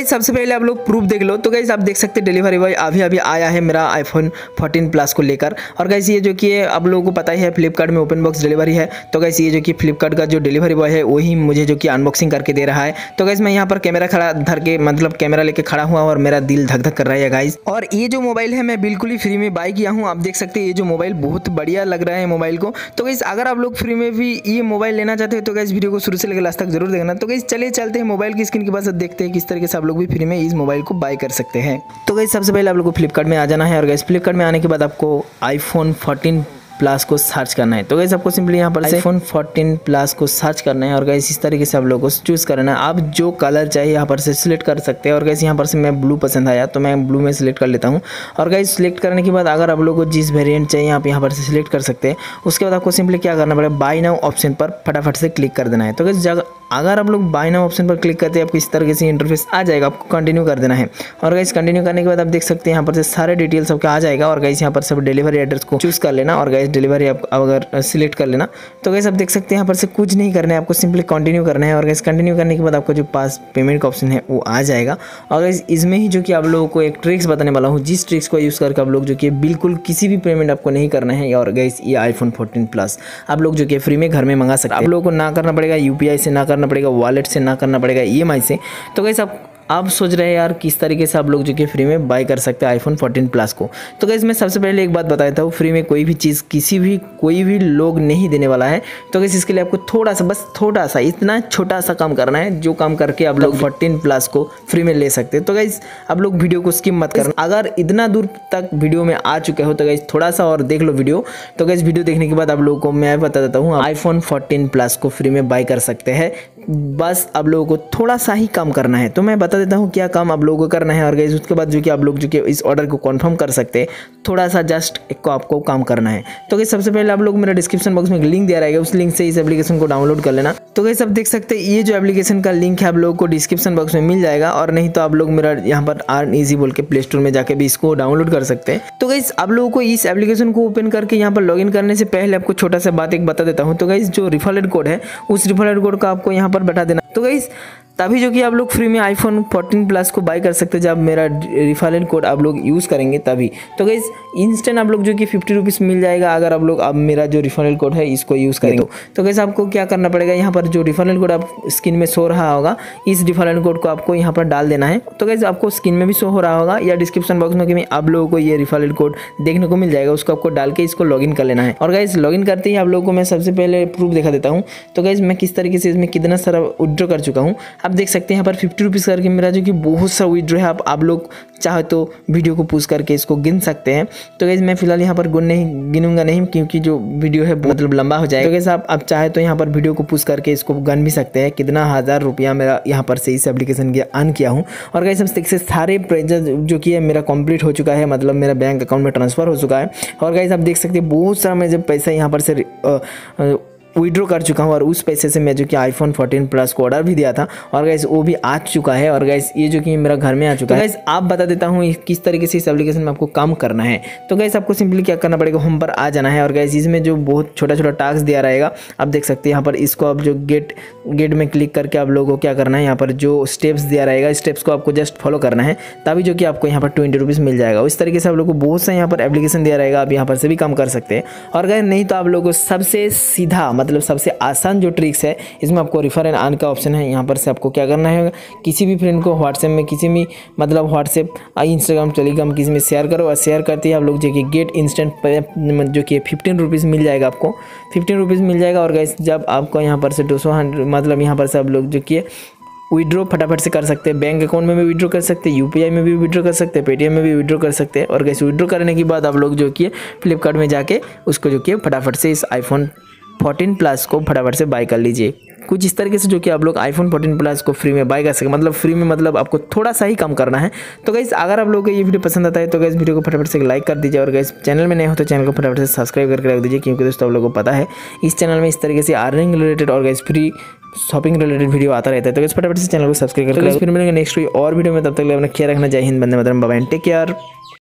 गई सबसे पहले आप लोग प्रूफ देख लो। तो गई आप देख सकते हैं डिलीवरी बॉय अभी अभी आया है मेरा आईफोन 14 प्लस को लेकर। और गैस ये जो कि आप लोगों को पता ही है फ्लिपकार्ट में ओपन बॉक्स डिलीवरी है। तो गैस ये जो कि फ्लिपकार्ट का जो डिलीवरी बॉय है, वही मुझे जो कि अनबॉक्सिंग करके दे रहा है। तो गैस मैं यहाँ पर कैमरा खड़ा धर के मतलब कैमरा लेके खड़ा हुआ और मेरा दिल धक धक कर रहा है गाइज़ और ये जो मोबाइल है, मैं बिल्कुल ही फ्री में बाई किया हूँ। आप देख सकते ये जो मोबाइल बहुत बढ़िया लग रहा है मोबाइल को। तो गैस अगर आप लोग फ्री में भी ये मोबाइल लेना चाहते हो तो गैस वीडियो को शुरू से लेकर लास्ट तक ज़रूर देखना। तो गैस चलिए चलते हैं मोबाइल की स्क्रीन के पास, देखते हैं किस तरीके से आप लोग भी फ्री में इस मोबाइल को बाय कर सकते हैं। तो गैस सबसे पहले आप लोग को फ्लिपकार्ट में आ जाना है और गैस फ्लिपकार्ट में आने के बाद आपको आईफोन फोर्टीन प्लस को सर्च करना है। तो गैस आपको सिंपली यहाँ पर आईफोन 14 प्लस को सर्च करना है और गैस इस तरीके से आप लोगों को चूज़ करना है। आप जो कलर चाहिए यहाँ पर से सिलेक्ट कर सकते हैं और गैस यहाँ पर से मैं ब्लू पसंद आया तो मैं ब्लू में सिलेक्ट कर लेता हूँ। और गैस सिलेक्ट करने के बाद अगर आप लोगों को जिस वेरियंट चाहिए, आप यहाँ पर से सिलेक्ट कर सकते हैं। उसके बाद आपको सिंपली क्या करना पड़ेगा? बाई नाउ ऑप्शन पर फटाफट से क्लिक कर देना है। तो गैस अगर आप लोग बाय नाउ ऑप्शन पर क्लिक करते हैं, आपको इस तरीके से इंटरफेस आ जाएगा, आपको कंटिन्यू कर देना है। और गाइस कंटिन्यू करने के बाद आप देख सकते हैं, यहाँ पर से सारे डिटेल्स आपके आ जाएगा, और गाइस यहाँ पर सब डिलीवरी एड्रेस को चूज़ कर लेना, और गाइस डिलीवरी आप अगर सिलेक्ट कर लेना तो गाइस आप देख सकते हैं, यहाँ पर से कुछ नहीं करना है, आपको सिंपली कंटिन्यू करना है, और गाइस कंटिन्यू करने के बाद आपको जो पास पेमेंट का ऑप्शन है, वो आ जाएगा। और गाइस इसमें ही जो कि आप लोगों को एक ट्रिक्स बताने वाला हूँ, जिस ट्रिक्स को यूज़ करके आप लोग जो कि बिल्कुल किसी भी पेमेंट आपको नहीं करना है, और गाइस ये आईफोन फोर्टीन प्लस आप लोग जो कि फ्री में घर में मंगा सकते हैं। आप लोगों को ना करना पड़ेगा यूपीआई से ना करना पड़ेगा वॉलेट से ना करना पड़ेगा ईएमआई से। तो कैसे आप आप सोच रहे हैं यार किस तरीके से आप लोग जो कि फ्री में बाय कर सकते हैं आईफोन 14 प्लस को। तो गैस मैं सबसे पहले एक बात बता देता हूँ फ्री में कोई भी चीज़, किसी भी, कोई भी लोग नहीं देने वाला है। तो गैस इसके लिए आपको थोड़ा सा, बस थोड़ा सा, इतना छोटा सा काम करना है, जो काम करके आप लोग फोर्टीन प्लस को फ्री में ले सकते हैं। तो गैस आप लोग वीडियो को स्किप मत करना। अगर इतना दूर तक वीडियो में आ चुके हो तो गैस थोड़ा सा और देख लो वीडियो तो गैस वीडियो देखने के बाद आप लोगों को मैं बता देता हूँ आईफोन फोर्टीन प्लस को फ्री में बाय कर सकते हैं। बस आप लोगों को थोड़ा सा ही काम करना है। तो मैं बता देता हूँ, क्या काम आप लोगों को करना है? और गई उसके बाद जो कि आप लोग जो कि इस ऑर्डर को कंफर्म कर सकते हैं। थोड़ा सा जस्ट को आपको काम करना है। तो गई सबसे पहले आप लोग मेरा डिस्क्रिप्शन बॉक्स में लिंक दिया रहेगा। उस लिंक से इस एप्लीकेशन को डाउनलोड कर लेना। तो गई सब देख सकते हैं, ये जो एप्लीकेशन का लिंक है, आप लोगों को डिस्क्रिप्शन बॉक्स में मिल जाएगा। और नहीं तो आप लोग मेरा यहाँ पर आर्न ईजी बोल के प्ले स्टोर में जाके भी इसको डाउनलोड कर सकते हैं। तो गई आप लोगों को इस एप्लीकेशन को ओपन करके यहाँ पर लॉग करने से पहले आपको छोटा सा बात एक बता देता हूँ। तो गई जो रिफलेड कोड है, उस रिफलेड कोड को आपको यहाँ पर बैठा देना तो गई तभी जो कि आप लोग फ्री में आईफोन 14 प्लस को बाय कर सकते हैं जब मेरा रिफरेंट कोड आप लोग यूज़ करेंगे तभी। तो गई इंस्टेंट आप लोग जो कि फिफ्टी रुपीज़ मिल जाएगा अगर आप लोग अब मेरा जो रिफरेंट कोड है इसको यूज़ करेंगे। तो। कैसे आपको क्या करना पड़ेगा? यहाँ पर जो रिफरेंट कोड आप स्क्रीन में शो रहा होगा इस रिफरेंट कोड को आपको यहाँ पर डाल देना है। तो कैसे आपको स्क्रीन में भी शो हो रहा होगा या डिस्क्रिप्शन बॉक्स में कि आप लोगों को ये रिफरेंट कोड देखने को मिल जाएगा उसको आपको डाल के इसको लॉगिन कर लेना है। और गाइज़ लॉगिन करते ही आप लोगों को मैं सबसे पहले प्रूफ दिखा देता हूँ। तो गैस मैं किस तरीके से इसमें कितना सारा विड्रॉ कर चुका हूँ। आप देख सकते हैं यहाँ पर फिफ्टी रुपीज़ करके मेरा जो कि बहुत सा विड्रो है। आप आप लोग चाहे तो वीडियो को पूछ करके इसको गिन सकते हैं। तो गैस मैं फ़िलहाल यहाँ पर गुन नहीं, गिनूँगा नहीं क्योंकि जो वीडियो है मतलब लंबा हो जाएगा। तो गैस आप आप चाहे तो यहाँ पर वीडियो को पूछ करके इसको गन भी सकते हैं। कितना हज़ार रुपया मेरा यहाँ पर से इस एप्लीकेशन के अर्न किया हूँ। और गैस हम से सारे प्रेजर जो कि है मेरा कंप्लीट हो चुका है। मतलब मेरा बैंक अकाउंट में ट्रांसफ़र हो चुका है। और गैस आप देख सकते हैं बहुत सारा मैं जब पैसा यहाँ पर से विड्रॉ कर चुका हूँ और उस पैसे से मैं जो कि आईफोन 14 प्लस को ऑर्डर भी दिया था और गैस वो भी आ चुका है और गैस ये जो कि मेरा घर में आ चुका तो है। गैस आप बता देता हूँ किस तरीके से इस एप्लीकेशन में आपको काम करना है। तो गैस आपको सिंपली क्या करना पड़ेगा? होम पर आ जाना है और गैस इसमें जो बहुत छोटा छोटा टास्क दिया रहेगा आप देख सकते हैं यहाँ पर इसको आप जो गेट गेट में क्लिक करके आप लोगों को क्या करना है? यहाँ पर जो स्टेप्स दिया रहेगा स्टेप्स को आपको जस्ट फॉलो करना है तभी जो कि आपको यहाँ पर ट्वेंटी रुपीज़ मिल जाएगा। इस तरीके से आप लोग को बहुत सा यहाँ पर एप्लीकेशन दिया रहेगा आप यहाँ पर से भी काम कर सकते हैं। और अगर नहीं तो आप लोग को सबसे सीधा मतलब सबसे आसान जो ट्रिक्स है, इसमें आपको रिफर एंड आन का ऑप्शन है। यहाँ पर से आपको क्या करना है, किसी भी फ्रेंड को व्हाट्सएप में, किसी भी मतलब व्हाट्सएप इंस्टाग्राम टेलीग्राम किसी में शेयर करो और शेयर करते ही आप लोग जो कि गेट इंस्टेंट जो कि फिफ्टीन रुपीज़ मिल जाएगा आपको। फिफ्टीन रुपीज़ मिल जाएगा और गैस जब आपको यहाँ पर से दो सौ मतलब यहाँ पर से आप लोग जो कि विड्रॉ फटाफट से कर सकते हैं। बैंक अकाउंट में भी विड्रॉ कर सकते हैं यूपीआई में भी विड्रॉ कर सकते हैं पेटीएम में भी विड्रॉ कर सकते हैं। और कैसे विड्रॉ करने के बाद आप लोग जो कि फ्लिपकार्ट में जाके उसको जो कि फटाफट से इस आईफोन 14 प्लस को फटाफट से बाय कर लीजिए। कुछ इस तरीके से जो कि आप लोग आईफोन 14 प्लस को फ्री में बाय कर सके मतलब फ्री में मतलब आपको थोड़ा सा ही कम करना है। तो गैस अगर आप लोगों को ये वीडियो पसंद आता है तो गैस वीडियो को फटाफट से लाइक कर दीजिए और गैस चैनल में नए हो तो चैनल को फटाफट से सब्सक्राइब करके रख दीजिए क्योंकि दोस्तों आप लोगों को पता है इस चैनल में इस तरीके से अर्निंग रिलेटेड और guys free shopping related video आता रहता है। तो गैस फटाफट से चैनल को सब्सक्राइब करके फिर मिलेंगे नेक्स्ट और वीडियो में तब तक अपना ख्याल रखना। जय हिंद बंदे मतलब टेक केयर